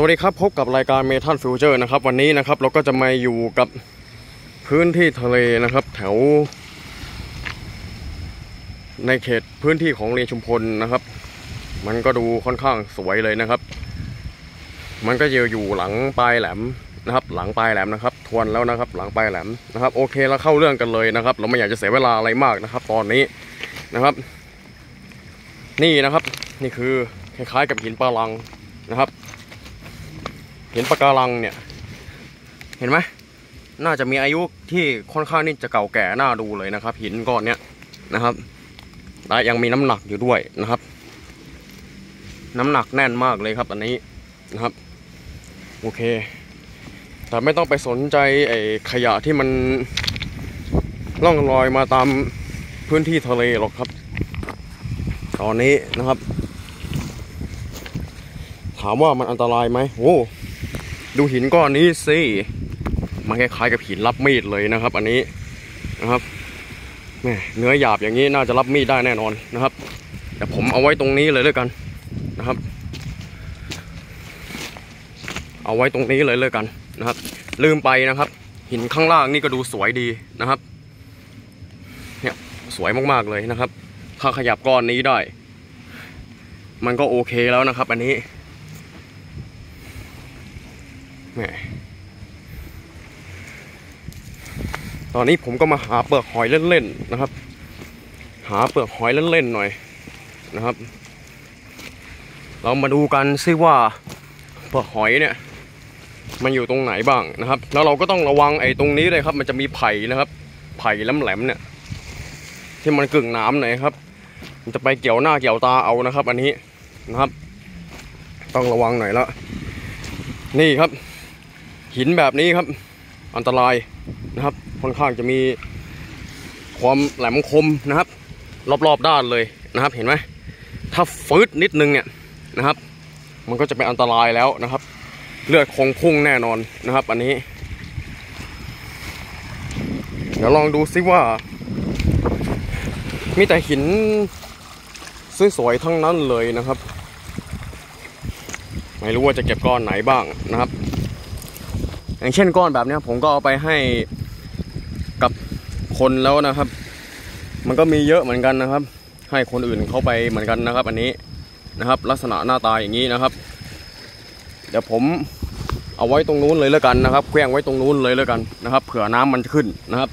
สวัสดีครับ พบกับรายการเมทัลฟิวเจอร์นะครับ วันนี้นะครับเราก็จะมาอยู่กับพื้นที่ทะเลนะครับ แถว ในเขตพื้นที่ของเรียนชุมพลนะครับ มันก็ดูค่อนข้างสวยเลยนะครับ มันก็จะอยู่หลังปลายแหลมนะครับ หลังปลายแหลมนะครับ ทวนแล้วนะครับ หลังปลายแหลมนะครับ โอเคเราเข้าเรื่องกันเลยนะครับ เราไม่อยากจะเสียเวลาอะไรมากนะครับ ตอนนี้นะครับ นี่นะครับ นี่คือคล้ายๆกับหินปะลังนะครับ ห็นปะการังเนี่ย เห็นไหมน่าจะมีอายุที่ค่อนข้างนี่จะเก่าแก่น่าดูเลยนะครับ หินก้อนเนี้ยนะครับและยังมีน้ำหนักอยู่ด้วยนะครับ น้ำหนักแน่นมากเลยครับ อันนี้นะครับ โอเค แต่ไม่ต้องไปสนใจไอ้ขยะที่มันล่องลอยมาตามพื้นที่ทะเลหรอกครับ ตอนนี้นะครับ ถามว่ามันอันตรายไหมโอ้ ดูหินก้อนนี้สิมันคล้ายๆกับหินรับมีดเลยนะครับ อันนี้นะครับเนื้อหยาบอย่างนี้น่าจะรับมีดได้แน่นอนนะครับแต่ผมเอาไว้ตรงนี้เลยด้วยกันนะครับ เอาไว้ตรงนี้เลยเลยกันนะครับ ลืมไปนะครับ หินข้างล่างนี่ก็ดูสวยดีนะครับเนี่ยสวยมากๆเลยนะครับ ถ้าขยับก้อนนี้ได้ มันก็โอเคแล้วนะครับ อันนี้ แหมตอนนี้ผมก็มาหาเปลือกหอยเล่นๆนะครับ หาเปลือกหอยเล่นๆหน่อยนะครับ เรามาดูกันซิว่าเปลือกหอยเนี่ย มันอยู่ตรงไหนบ้างนะครับ แล้วเราก็ต้องระวังไอ้ตรงนี้เลยครับ มันจะมีไผ่นะครับไผ่แหลมๆเนี่ย ที่มันกึ่งน้ำหน่อยครับ มันจะไปเกี่ยวหน้าเกี่ยวตาเอานะครับ อันนี้นะครับ ต้องระวังหน่อยละนี่ครับ หินแบบนี้ครับ อันตรายนะครับ ค่อนข้างจะมีความแหลมคมนะครับ รอบๆด้านเลยนะครับ เห็นไหมถ้าฟืดนิดนึงเนี่ยนะครับ มันก็จะเป็นอันตรายแล้วนะครับ เลือดคงพุ่งแน่นอนนะครับ อันนี้ เดี๋ยวลองดูซิว่า มีแต่หินสวยๆทั้งนั้นเลยนะครับ ไม่รู้ว่าจะเก็บก้อนไหนบ้างนะครับ อย่างเช่นก้อนแบบนี้ผมก็เอาไปให้กับคนแล้วนะครับ มันก็มีเยอะเหมือนกันนะครับ ให้คนอื่นเข้าไปเหมือนกันนะครับ อันนี้นะครับ ลักษณะหน้าตาอย่างนี้นะครับ เดี๋ยวผมเอาไว้ตรงนู้นเลยแล้วกันนะครับแขว้งไว้ตรงนู้นเลยแล้วกันนะครับ เผื่อน้ำมันขึ้นนะครับ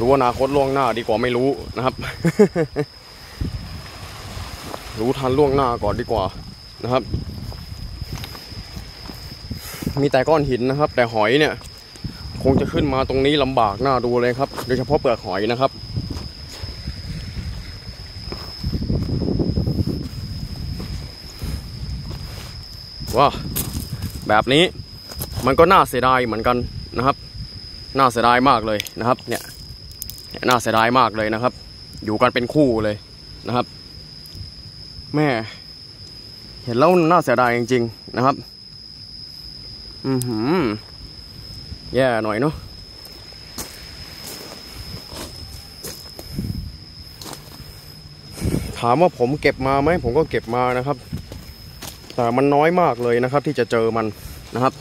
รู้อนาคตล่วงหน้าดีกว่าไม่รู้นะครับ รู้ทันล่วงหน้าก่อนดีกว่านะครับ มีแต่ก้อนหินนะครับ แต่หอยเนี่ย คงจะขึ้นมาตรงนี้ลำบากน่าดูเลยครับ โดยเฉพาะเปลือกหอยนะครับว้าแบบนี้มันก็น่าเสียดายเหมือนกันนะครับ น่าเสียดายมากเลยนะครับ เนี่ยเนี่ยน่าเสียดายมากเลยนะครับ อยู่กันเป็นคู่เลยนะครับ แม่ เห็นแล้วน่าเสียดายจริง ๆ นะครับ อือหือแย่หน่อยเนาะถามว่าผมเก็บมาไหมผมก็เก็บมานะครับ แต่มันน้อยมากเลยนะครับ ที่จะเจอมันนะครับ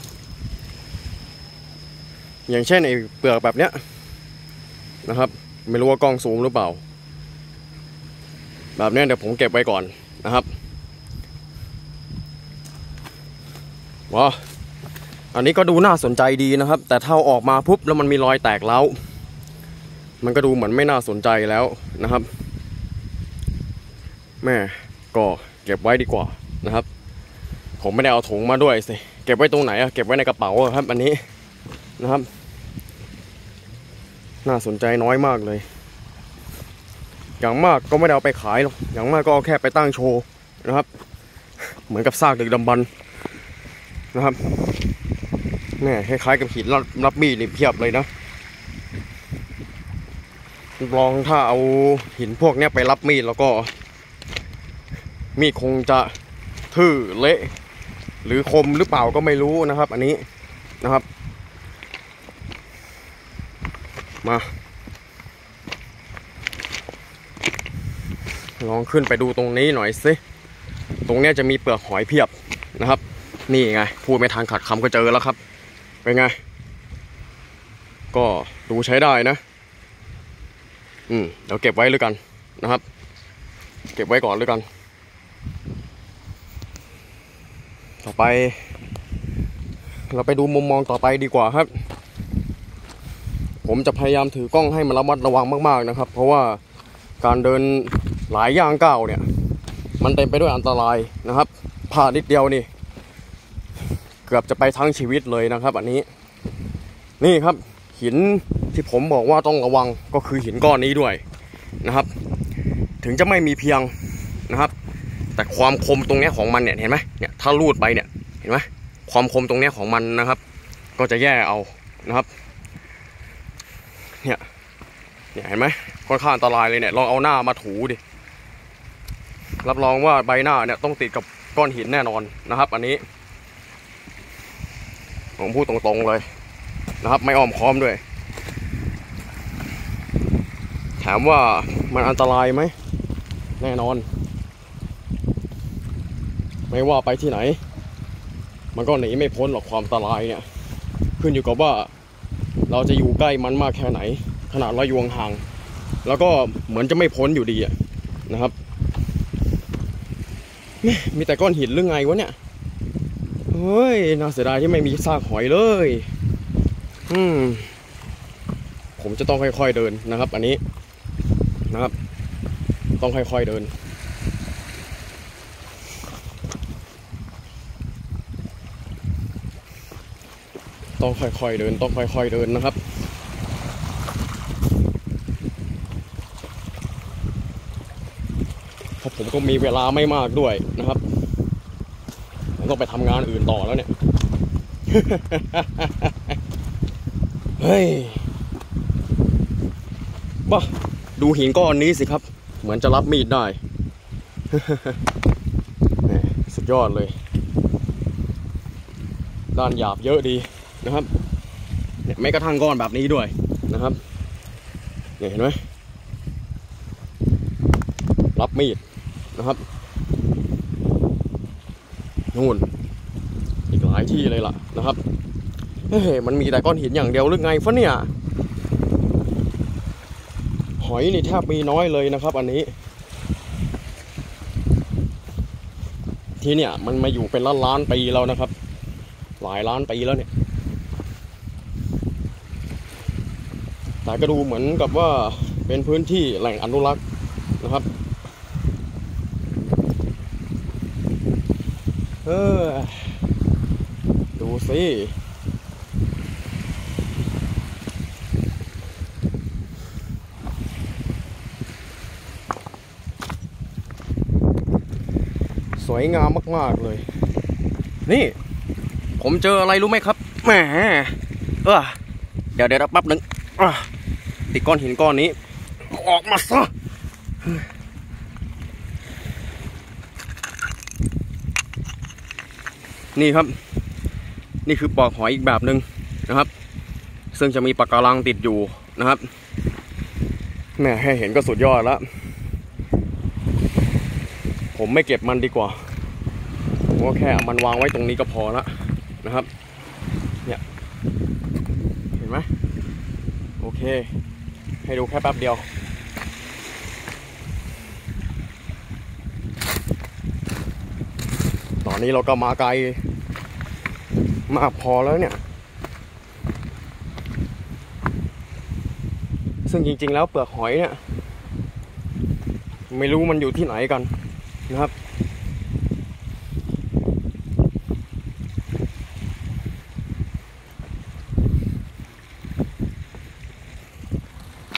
อย่างเช่นไอ้เปลือกแบบเนี้ยนะครับ ไม่รู้ว่ากล้องสูงหรือเปล่า แบบเนี้ยเดี๋ยวผมเก็บไว้ก่อนนะครับว้า อันนี้ก็ดูน่าสนใจดีนะครับ แต่ถ้าเอาออกมาปุ๊บแล้วมันมีรอยแตกแล้วมันก็ดูเหมือนไม่น่าสนใจแล้วนะครับ แม่ก็เก็บไว้ดีกว่านะครับ ผมไม่ได้เอาถุงมาด้วยสิ เก็บไว้ตรงไหนอะเก็บไว้ในกระเป๋าครับ อันนี้นะครับ น่าสนใจน้อยมากเลย อย่างมากก็ไม่ได้เอาไปขายหรอก อย่างมากก็เอาแค่ไปตั้งโชว์นะครับ เหมือนกับซากดึกดำบรรนะครับ แม่คล้ายๆกับหินรับรับมีดนี่เพียบเลยนะลองถ้าเอาหินพวกนี้ไปรับมีดแล้วก็ มีดคงจะทื่อเละ หรือคมหรือเปล่าก็ไม่รู้นะครับ อันนี้นะครับ มา ลองขึ้นไปดูตรงนี้หน่อยสิตรงนี้จะมีเปลือกหอยเพียบนะครับ นี่ไงพูดไม่ทันขัดคำก็เจอแล้วครับ เป็นไง ก็ดูใช้ได้นะ อืมเดี๋ยวเก็บไว้เลยกันนะครับ เก็บไว้ก่อนเลยกัน ต่อไป เราไปดูมุมมองต่อไปดีกว่าครับ ผมจะพยายามถือกล้องให้มันระมัดระวังมากๆนะครับ เพราะว่าการเดินหลายย่างก้าวเนี่ย มันเต็มไปด้วยอันตรายนะครับพลาดนิดเดียวนี่ เกือบจะไปทั้งชีวิตเลยนะครับ อันนี้ นี่ครับหินที่ผมบอกว่าต้องระวังก็คือหินก้อนนี้ด้วยนะครับ ถึงจะไม่มีเพียงนะครับ แต่ความคมตรงเนี้ยของมันเนี่ยเห็นไหมเนี่ยถ้าลูดไปเนี่ยเห็นไหมความคมตรงเนี้ยของมันนะครับ ก็จะแย่เอานะครับเนี่ยเนี่ยเห็นไหมค่อนข้างอันตรายเลยเนี่ยลองเอาหน้ามาถูดิรับรองว่าใบหน้าเนี่ยต้องติดกับก้อนหินแน่นอนนะครับ อันนี้ ผมพูดตรงๆเลยนะครับ ไม่อ้อมค้อมด้วย ถามว่ามันอันตรายไหม แน่นอน ไม่ว่าไปที่ไหน มันก็หนีไม่พ้นหรอกความอันตรายเนี่ย ขึ้นอยู่กับว่าเราจะอยู่ใกล้มันมากแค่ไหน ขนาดเราอยู่ห่าง แล้วก็เหมือนจะไม่พ้นอยู่ดีอะนะครับ มีแต่ก้อนหินหรือไงวะเนี่ย ฮ้ย น่าเสียดายที่ไม่มีซากหอยเลย อืม ผมจะต้องค่อยๆเดินนะครับ อันนี้นะครับ ต้องค่อยๆเดิน ต้องค่อยๆเดิน ต้องค่อยๆเดินนะครับเพราะผมก็มีเวลาไม่มากด้วยนะครับ ต้องไปทำงานอื่นต่อแล้วเนี่ย เฮ้ยบ้าดูหินก้อนนี้สิครับ เหมือนจะรับมีดได้ สุดยอดเลย ด้านหยาบเยอะดีนะครับเนี่ยไม่กระทั่งก้อนแบบนี้ด้วยนะครับเนี่ยเห็นไหมรับมีดนะครับ นู่น อีกหลายที่เลยล่ะนะครับเฮ้มันมีแต่ก้อนหินอย่างเดียวหรือไงฟะเนี่ย หอยนี่แทบมีน้อยเลยนะครับ อันนี้ ที่เนี่ย มันมาอยู่เป็นล้านล้านๆปีแล้วนะครับ หลายล้านปีแล้วเนี่ยแต่ก็ดูเหมือนกับว่าเป็นพื้นที่แหล่งอนุรักษ์นะครับ เออ ดูสิสวยงามมาก ๆ เลย นี่ ผมเจออะไรรู้ไหมครับ แหม เออเดี๋ยวเดี๋ยวแป๊บหนึ่งติดก้อนหินก้อนนี้ ออกมาซะ นี่ครับ นี่คือปลอกหอยอีกแบบหนึ่งนะครับ ซึ่งจะมีปะการังติดอยู่นะครับแหม่ให้เห็นก็สุดยอดแล้ว ผมไม่เก็บมันดีกว่าผมก็แค่เอามันวางไว้ตรงนี้ก็พอละนะครับ เนี่ยเห็นไหมโอเค ให้ดูแค่แป๊บเดียว ตอนนี้เราก็มาไกล มากพอแล้วเนี่ย ซึ่งจริงๆแล้วเปลือกหอยเนี่ย ไม่รู้มันอยู่ที่ไหนกันนะครับ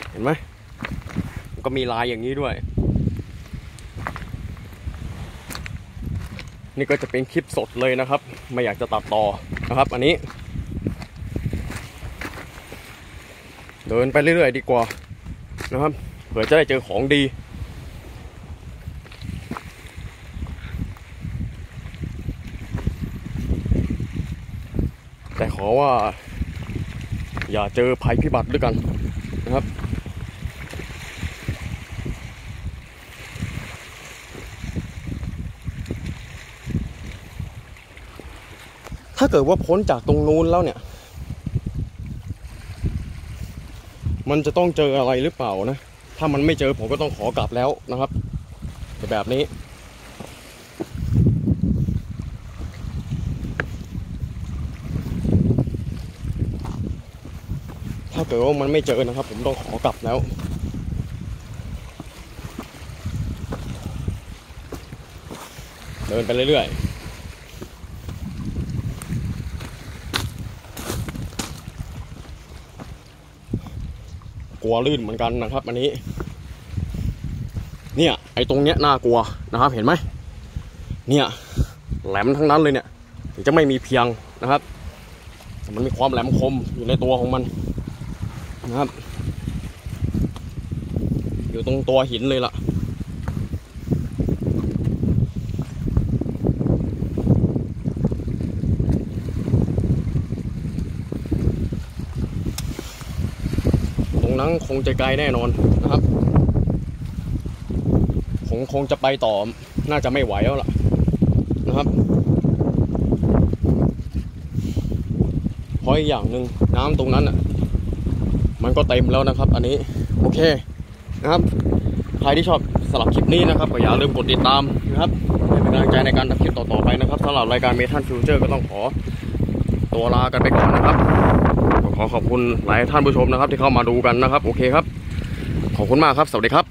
เห็นไหมก็มีลายอย่างนี้ด้วย นี่ก็จะเป็นคลิปสดเลยนะครับ ไม่อยากจะตัดต่อนะครับ อันนี้ เดินไปเรื่อยๆดีกว่านะครับเผื่อจะได้เจอของดีแต่ขอว่า อย่าเจอภัยพิบัติด้วยกันนะครับ ถ้าเกิดว่าพ้นจากตรงนู้นแล้วเนี่ย มันจะต้องเจออะไรหรือเปล่านะ ถ้ามันไม่เจอผมก็ต้องขอกลับแล้วนะครับแบบนี้ถ้าเกิดว่ามันไม่เจอนะครับ ผมต้องขอกลับแล้ว เดินไปเรื่อยๆ วลื่นเหมือนกันนะครับ อันนี้ เนี่ยไอ้ตรงเนี้ยน่ากลัวนะครับ เห็นไหมเนี่ยแหลมทั้งนั้นเลยเนี่ย ถึงจะไม่มีเพียงนะครับมันมีความแหลมคมอยู่ในตัวของมันนะครับ อยู่ตรงตัวหินเลยล่ะ นั้นคงจะไกลแน่นอนนะครับคงคงจะไปต่อน่าจะไม่ไหวแล้วล่ะนะครับเพราะอีกอย่างหนึ่งน้ำตรงนั้นอะ มันก็เต็มแล้วนะครับ อันนี้โอเคนะครับใครที่ชอบสลับคลิปนี้นะครับก็อย่าลืมกดติดตามนะครับให้เป็นกำลังใจในการทำคลิปต่อๆไปนะครับสำหรับรายการเมทัลฟิวเจอร์ก็ต้องขอตัวลากันไปก่อนนะครับ ขอขอบคุณหลายท่านผู้ชมนะครับ ที่เข้ามาดูกันนะครับ โอเคครับ ขอบคุณมากครับ สวัสดีครับ